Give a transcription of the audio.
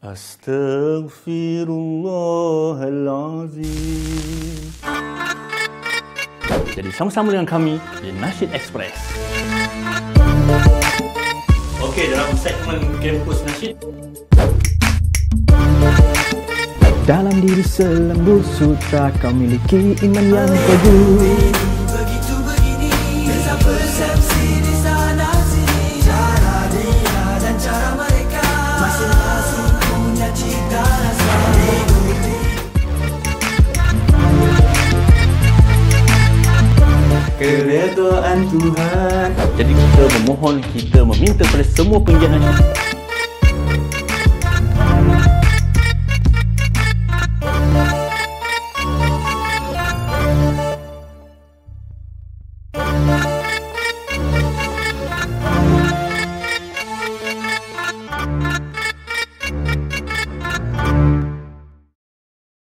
Astaghfirullahalazim. Jadi sama-sama dengan kami di Nasyid Express. Okey, dalam segmen kampus Nasyid. Dalam diri selembut sutra kau miliki iman yang teguh. Keredaan Tuhan. Jadi kita memohon, kita meminta kepada semua Nasyid